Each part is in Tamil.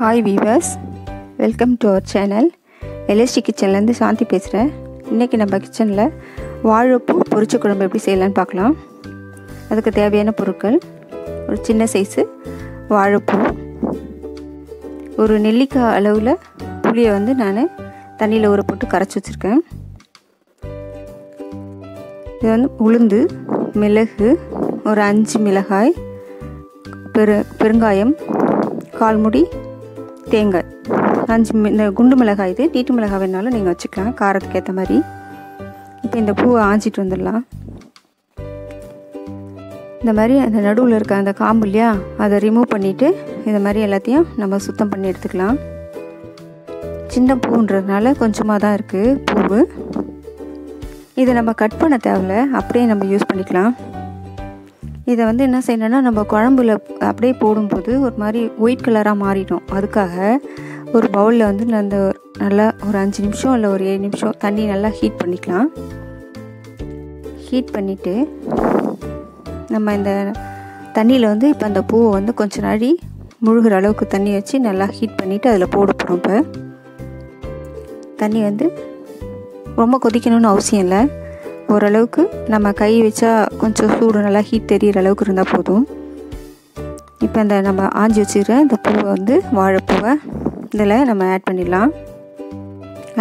Hi viewers welcome to our channel LST கிச்சன்லேருந்து Shanthi பேசுகிறேன் இன்றைக்கி நம்ம கிச்சனில் வாழைப்பூ பொரிச்ச குழம்பு எப்படி செய்யலான்னு பார்க்கலாம். அதுக்கு தேவையான பொருட்கள் ஒரு சின்ன சைஸு வாழைப்பூ ஒரு நெல்லிக்காய் அளவில் புளியை வந்து நான் தண்ணியில் ஊற போட்டு கரைச்சி வச்சுருக்கேன். இது வந்து உளுந்து மிளகு ஒரு அஞ்சு மிளகாய் பெரு பெருங்காயம் கால்முடி தேங்காய் அஞ்சு இந்த குண்டு மிளகாய் இது நீட்டு மிளகாய் வேணாலும் நீங்கள் வச்சுக்கலாம் காரத்துக்கு ஏற்ற மாதிரி. இப்போ இந்த பூவை ஆஞ்சிட்டு வந்துடலாம். இந்த மாதிரி அந்த நடுவில் இருக்க அந்த காம்பு இல்லையா அதை ரிமூவ் பண்ணிவிட்டு இந்த மாதிரி எல்லாத்தையும் நம்ம சுத்தம் பண்ணி எடுத்துக்கலாம். சின்ன பூன்றதுனால கொஞ்சமாக தான் இருக்குது பூவு. இதை நம்ம கட் பண்ண தேவையில்ல அப்படியே நம்ம யூஸ் பண்ணிக்கலாம். இதை வந்து என்ன செய்யணும்னா நம்ம குழம்புல அப்படியே போடும்போது ஒரு மாதிரி ஒயிட் கலராக மாறிடும். அதுக்காக ஒரு பவுலில் வந்து அந்த நல்லா ஒரு அஞ்சு நிமிஷம் இல்லை ஒரு ஏழு நிமிஷம் தண்ணி நல்லா ஹீட் பண்ணிக்கலாம். ஹீட் பண்ணிவிட்டு நம்ம இந்த தண்ணியில் வந்து இப்போ அந்த பூவை வந்து கொஞ்ச நாடி முழுகிற அளவுக்கு தண்ணி வச்சு நல்லா ஹீட் பண்ணிவிட்டு அதில் போட போகிறோம் இப்போ. தண்ணி வந்து ரொம்ப கொதிக்கணும்னு அவசியம் இல்லை. ஓரளவுக்கு நம்ம கை வச்சா கொஞ்சம் சூடு நல்லா ஹீட் தெரிகிற அளவுக்கு இருந்தால் போதும். இப்போ இந்த நம்ம ஆஞ்சி வச்சுக்கிற இந்த பூவை வந்து வாழைப்பூவை இதில் நம்ம ஆட் பண்ணிடலாம்.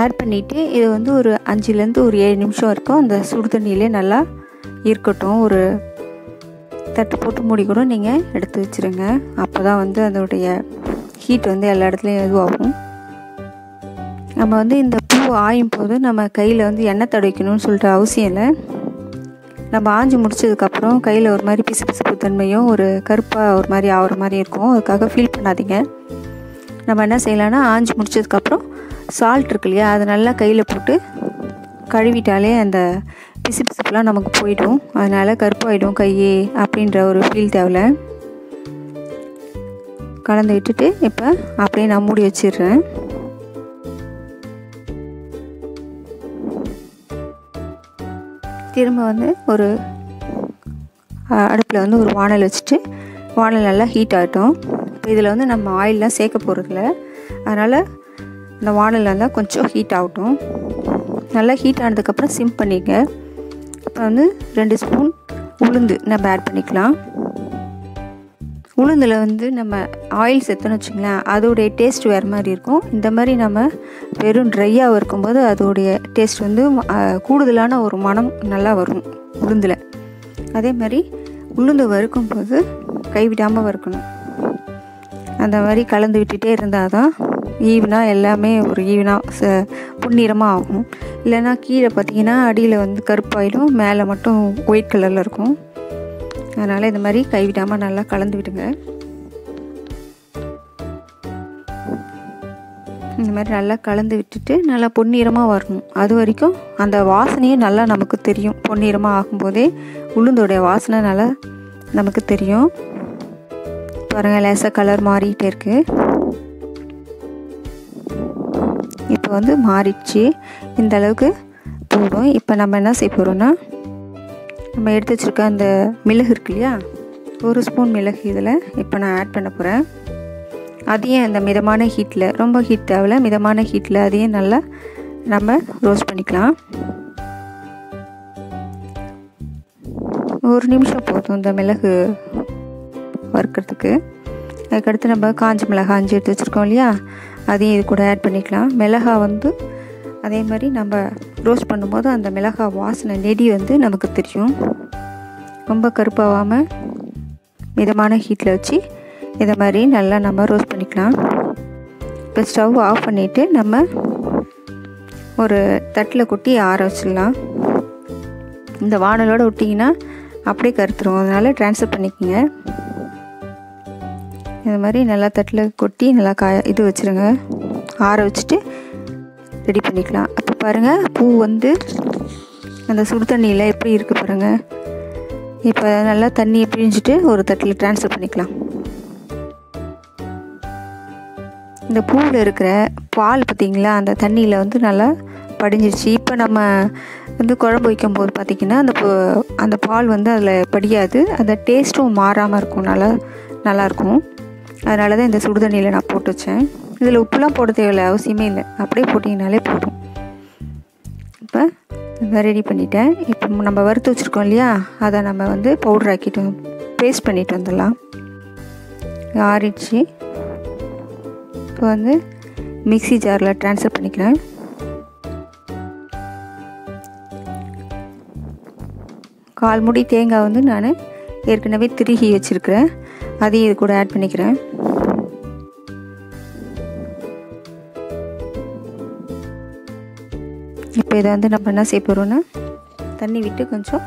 ஆட் பண்ணிவிட்டு இது வந்து ஒரு அஞ்சுலேருந்து ஒரு ஏழு நிமிஷம் வரைக்கும் அந்த சுடு தண்ணியிலே நல்லா இருக்கட்டும். ஒரு தட்டு போட்டு மூடி கூட நீங்கள் எடுத்து வச்சுருங்க. அப்போ தான் வந்து அதோடைய ஹீட் வந்து எல்லா இடத்துலையும் இதுவாகும். நம்ம வந்து இந்த பூ ஆயும் போது நம்ம கையில் வந்து எண்ணெய் தடவிக்கணும்னு சொல்லிட்டு அவசியம் இல்லை. நம்ம ஆஞ்சி முடிச்சதுக்கப்புறம் கையில் ஒரு மாதிரி பிசு பிசுப்பு தன்மையும் ஒரு கருப்பாக ஒரு மாதிரி ஆகிற மாதிரி இருக்கும். அதுக்காக ஃபீல் பண்ணாதீங்க. நம்ம என்ன செய்யலாம்னா ஆஞ்சி முடிச்சதுக்கப்புறம் சால்ட் இருக்கு இல்லையா அதை நல்லா கையில் போட்டு கழுவிட்டாலே அந்த பிசு பிசுப்புலாம் நமக்கு போயிடும். அதனால் கருப்பாயிடும் கையே அப்படின்ற ஒரு ஃபீல் தேவை கலந்து விட்டுட்டு இப்போ அப்படியே நான் மூடி வச்சிடுறேன். திரும்ப வந்து ஒரு அடுப்பில் வந்து ஒரு வானல் வச்சுட்டு வானல் நல்லா ஹீட் ஆகட்டும். இப்போ இதில் வந்து நம்ம ஆயிலெலாம் சேர்க்க போகிறதில்ல அதனால் இந்த வானல் நல்லா கொஞ்சம் ஹீட் ஆகட்டும். நல்லா ஹீட் ஆனதுக்கப்புறம் சிம் பண்ணிக்க இப்போ வந்து ரெண்டு ஸ்பூன் உளுந்து நம்ம ஆட் பண்ணிக்கலாம். உளுந்தில் வந்து நம்ம ஆயில் சேர்த்தோன்னு வச்சுங்களேன் அதோடைய டேஸ்ட் வேறு மாதிரி இருக்கும். இந்த மாதிரி நம்ம வெறும் ட்ரையாக இருக்கும்போது அதோடைய டேஸ்ட் வந்து கூடுதலான ஒரு மனம் நல்லா வரும் உளுந்தில். அதே மாதிரி உளுந்து வறுக்கும் போது கைவிடாமல் வறுக்கணும். அந்த மாதிரி கலந்து விட்டுட்டே இருந்தால் தான் ஈவனாக எல்லாமே ஒரு ஈவனாக ச புன்னிறமாக ஆகும். இல்லைன்னா கீழே பார்த்தீங்கன்னா அடியில் வந்து கருப்பாயிடும் மேலே மட்டும் ஒயிட் கலரில் இருக்கும். அதனால் இந்த மாதிரி கைவிடாமல் நல்லா கலந்து விடுங்க. இந்த மாதிரி நல்லா கலந்து விட்டுட்டு நல்லா பொன்னிறமாக வரணும். அது வரைக்கும் அந்த வாசனையும் நல்லா நமக்கு தெரியும். பொன்னிறமாக ஆகும்போதே உளுந்தோடைய வாசனை நல்லா நமக்கு தெரியும். பாருங்கள் லேசாக கலர் மாறிக்கிட்டே இருக்குது இப்போ வந்து மாறிடுச்சு. இந்த அளவுக்கு போடும் இப்போ நம்ம என்ன செய்ய போகிறோன்னா நம்ம எடுத்து வச்சுருக்க அந்த மிளகு இருக்கு இல்லையா? ஒரு ஸ்பூன் மிளகு இதில். இப்போ நான் ஆட் பண்ண போகிறேன் அதையும் அந்த மிதமான ஹீட்டில் ரொம்ப ஹீட் தேவையில்ல மிதமான ஹீட்டில் அதையும் நல்லா நம்ம ரோஸ்ட் பண்ணிக்கலாம். ஒரு நிமிஷம் போதும் இந்த மிளகு வறுக்கிறதுக்கு. அதுக்கடுத்து நம்ம காஞ்ச மிளகா அஞ்சு எடுத்து வச்சுருக்கோம் இல்லையா? அதையும் இது கூட ஆட் பண்ணிக்கலாம். மிளகா வந்து அதே மாதிரி நம்ம ரோஸ்ட் பண்ணும்போது அந்த மிளகாய் வாசனை நெடி வந்து நமக்கு தெரியும். ரொம்ப கருப்பாகாமல் மிதமான ஹீட்டில் வச்சு இதை மாதிரி நல்லா நம்ம ரோஸ்ட் பண்ணிக்கலாம். இப்போ ஸ்டவ் ஆஃப் பண்ணிவிட்டு நம்ம ஒரு தட்டில் கொட்டி ஆற வச்சிடலாம். இந்த வானலோடு விட்டிங்கன்னா அப்படியே கருத்துரும். அதனால் ட்ரான்ஸ்ஃபர் பண்ணிக்கோங்க. இது மாதிரி நல்லா தட்டில் கொட்டி நல்லா காய இது வச்சுருங்க. ஆற வச்சுட்டு ரெடி பண்ணிக்கலாம். பாருங்கள் பூ வந்து அந்த சுடு தண்ணியில் எப்படி இருக்குது பாருங்கள் இப்போ நல்லா தண்ணியை பிழிஞ்சிட்டு ஒரு தட்டில் ட்ரான்ஸ்ஃபர் பண்ணிக்கலாம். இந்த பூவில் இருக்கிற பால் பார்த்திங்களா அந்த தண்ணியில் வந்து நல்லா படிஞ்சிருச்சு. இப்போ நம்ம வந்து குழம்பு வைக்கும்போது பார்த்திங்கன்னா அந்த அந்த பால் வந்து அதில் படியாது. அந்த டேஸ்ட்டும் மாறாமல் இருக்கும். நல்லா நல்லாயிருக்கும் அதனால தான் இந்த சுடுதண்ணியில் நான் போட்டு வச்சேன். இதில் உப்புலாம் போட தேவையில்லை அவசியமே இல்லை. அப்படியே போட்டிங்கனாலே போதும். இப்போ இதை ரெடி பண்ணிட்டேன். இப்போ நம்ம வறுத்து வச்சுருக்கோம் இல்லையா? அதை நம்ம வந்து பவுடர் ஆக்கிட்டு பேஸ்ட் பண்ணிட்டு வந்துடலாம். ஆறிடுச்சு. இப்போ வந்து மிக்சி ஜாரில் ட்ரான்ஸ்ஃபர் பண்ணிக்கிறேன். கால் முடி தேங்காய் வந்து நான் ஏற்கனவே திருகி வச்சுருக்கிறேன். அதையும் இது கூட ஆட் பண்ணிக்கிறேன். இப்போ இதை வந்து நம்ம என்ன செய்ய போகிறோன்னா தண்ணி விட்டு கொஞ்சம்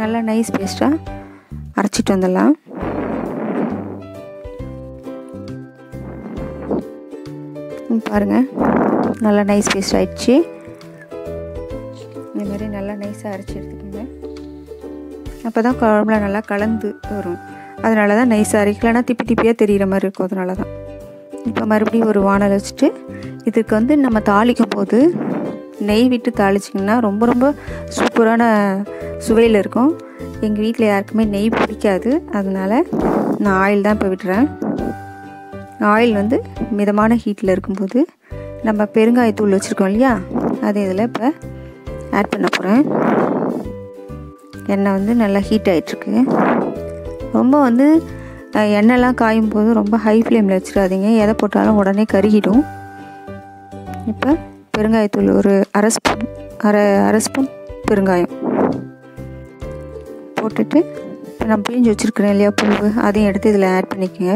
நல்லா நைஸ் பேஸ்ட்டாக அரைச்சிட்டு வந்துடலாம். பாருங்கள் நல்லா நைஸ் பேஸ்ட் ஆயிடுச்சு. இந்த மாதிரி நல்லா நைஸாக அரைச்சி எடுத்துக்கோங்க. அப்போ தான் குழம்புல நல்லா கலந்து வரும். அதனால தான் நைஸாக அரைக்கலன்னா திப்பி திப்பியாக தெரிகிற மாதிரி இருக்கும். அதனால தான். இப்போ மறுபடியும் ஒரு வானல் வச்சுட்டு இதுக்கு வந்து நம்ம தாளிக்கும் போது நெய் விட்டு தாளிச்சிங்கன்னா ரொம்ப ரொம்ப சூப்பரான சுவையில் இருக்கும். எங்கள் வீட்டில் யாருக்குமே நெய் பிடிக்காது. அதனால் நான் ஆயில் தான் இப்போ விட்டுறேன். ஆயில் வந்து மிதமான ஹீட்டில் இருக்கும்போது நம்ம பெருங்காயத்தூள் வச்சுருக்கோம் இல்லையா? அது இதில் இப்போ ஆட் பண்ண போகிறேன் எண்ணெய் வந்து நல்லா ஹீட் ஆகிட்டுருக்கு ரொம்ப வந்து எண்ணெய்லாம் காயும் போது ரொம்ப ஹை ஃப்ளேமில் வச்சிடாதீங்க. எதை போட்டாலும் உடனே கருகிடும். இப்போ பெருங்காயத்தூள் ஒரு அரை ஸ்பூன் அரை அரை ஸ்பூன் பெருங்காயம் போட்டுட்டு இப்போ நான் பிழிஞ்சு வச்சுருக்கிறேன் இல்லையா பூவு அதையும் எடுத்து இதில் ஆட் பண்ணிக்கோங்க.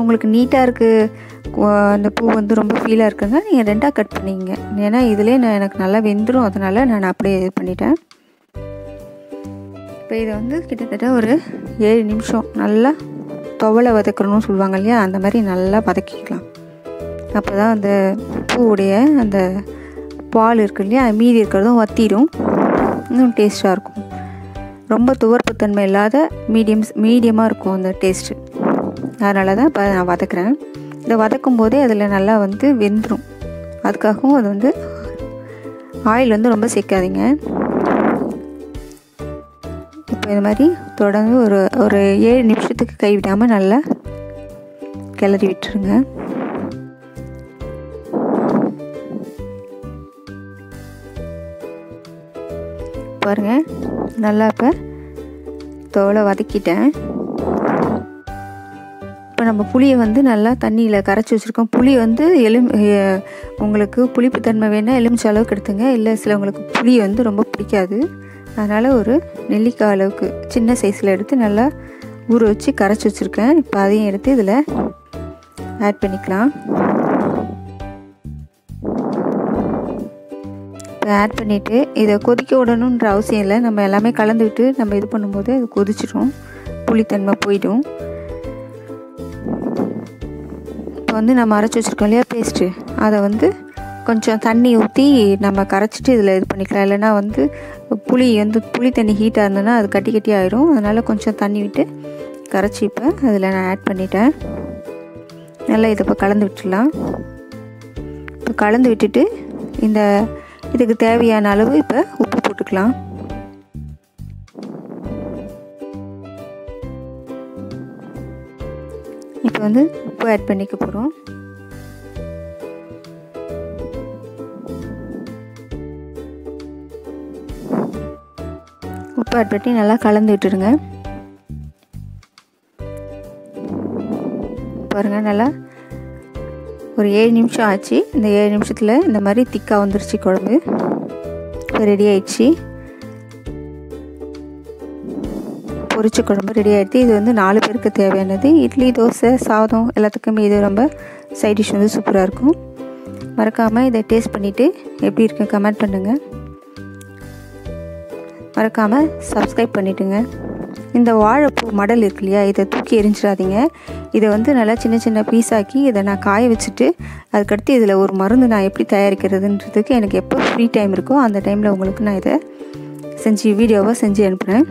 உங்களுக்கு நீட்டாக இருக்குது அந்த பூ வந்து ரொம்ப ஃபீலாக இருக்குங்க நீங்கள் ரெண்டாக கட் பண்ணிக்கங்க. ஏன்னா இதிலே நான் எனக்கு நல்லா வெந்துடும் அதனால் நான் அப்படியே இது பண்ணிட்டேன். இப்போ இதை வந்து கிட்டத்தட்ட ஒரு ஏழு நிமிஷம் நல்லா துவலை வதக்கணும்னு சொல்லுவாங்க இல்லையா அந்த மாதிரி நல்லா வதக்கிக்கலாம். அப்போ தான் அந்த பூவுடைய அந்த பால் இருக்கு இல்லையா மீதி இருக்கிறதும் வத்திடும். இன்னும் டேஸ்ட்டாக இருக்கும். ரொம்ப துவர்ப்புத்தன்மை இல்லாத மீடியம்ஸ் மீடியமாக இருக்கும் அந்த டேஸ்ட்டு அதனால தான் இப்போ நான் வதக்குறேன். இதை வதக்கும் போதே அதில் நல்லா வந்து வெந்துடும் அதுக்காகவும் அது வந்து ஆயில் வந்து ரொம்ப சேர்க்காதீங்க. இப்போ இது மாதிரி தொடர்ந்து ஒரு ஒரு ஏழு நிமிஷத்துக்கு கைவிடாமல் நல்லா கிளறி விட்டுருங்க. பாருங்கள் நல்லா இப்போ தோலை வதக்கிட்டேன். இப்போ நம்ம புளியை வந்து நல்லா தண்ணியில் கரைச்சி வச்சுருக்கோம். புளி வந்து எலும் உங்களுக்கு புளிப்புத்தன்மை வேணால் எலுமிச்ச அளவுக்கு எடுத்துங்க. இல்லை சிலவங்களுக்கு புளி வந்து ரொம்ப பிடிக்காது. அதனால் ஒரு நெல்லிக்காய் அளவுக்கு சின்ன சைஸில் எடுத்து நல்லா ஊற வச்சு கரைச்சி வச்சுருக்கேன். இப்போ அதையும் எடுத்து இதில் ஆட் பண்ணிக்கலாம். இப்போ ஆட் பண்ணிவிட்டு இதை கொதிக்க விடணுன்ற அவசியம் இல்லை. நம்ம எல்லாமே கலந்து விட்டு நம்ம இது பண்ணும்போது அது கொதிச்சிடும். புளித்தன்மை போயிடும். இப்போ வந்து நம்ம அரைச்சி வச்சுருக்கோம் இல்லையா பேஸ்ட்டு அதை வந்து கொஞ்சம் தண்ணி ஊற்றி நம்ம கரைச்சிட்டு இதில் இது பண்ணிக்கலாம். இல்லைனா வந்து புளி வந்து புளி தண்ணி ஹீட்டாக இருந்ததுன்னா அது கட்டி கட்டி ஆயிரும். அதனால் கொஞ்சம் தண்ணி விட்டு கரைச்சி இப்போ அதில் நான் ஆட் பண்ணிட்டேன். நல்லா இதை இப்போ கலந்து விட்டுடலாம். இப்போ கலந்து விட்டுட்டு இந்த இதுக்கு தேவையான அளவு இப்போ உப்பு போட்டுக்கலாம். இப்போ வந்து உப்பு ஆட் பண்ணிக்க போகிறோம் உப்பு ஆட் பண்ணி நல்லா கலந்து விட்டுருங்க. பாருங்கள் நல்லா ஒரு ஏழு நிமிஷம் ஆச்சு. இந்த ஏழு நிமிஷத்தில் இந்த மாதிரி திக்காக வந்துருச்சு குழம்பு. இப்போ ரெடி ஆயிடுச்சு. பொரிச்ச குழம்பு ரெடி ஆகிடுது இது வந்து நாலு பேருக்கு தேவையானது. இட்லி தோசை சாதம் எல்லாத்துக்குமே இது ரொம்ப சைட் டிஷ் வந்து சூப்பராக இருக்கும். மறக்காமல் இதை டேஸ்ட் பண்ணிவிட்டு எப்படி இருக்குன்னு கமெண்ட் பண்ணுங்கள் மறக்காமல் சப்ஸ்கிரைப் பண்ணிவிடுங்க இந்த வாழைப்பூ மடல் இருக்கு இல்லையா இதை தூக்கி எரிஞ்சிடாதீங்க. இதை வந்து நல்லா சின்ன சின்ன பீஸாக்கி இதை நான் காய வச்சுட்டு அதுக்கடுத்து இதில் ஒரு மருந்து நான் எப்படி தயாரிக்கிறதுன்றதுக்கு எனக்கு எப்போ ஃப்ரீ டைம் இருக்கோ அந்த டைமில் உங்களுக்கு நான் இதை செஞ்சு வீடியோவாக செஞ்சு அனுப்புகிறேன்.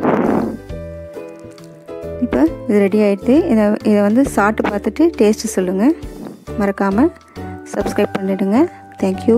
இப்போ இது ரெடி ஆகிடுது இதை இதை வந்து சாப்பிட்டு பார்த்துட்டு டேஸ்ட்டு சொல்லுங்கள். மறக்காமல் சப்ஸ்கிரைப் பண்ணிவிடுங்க தேங்க்யூ.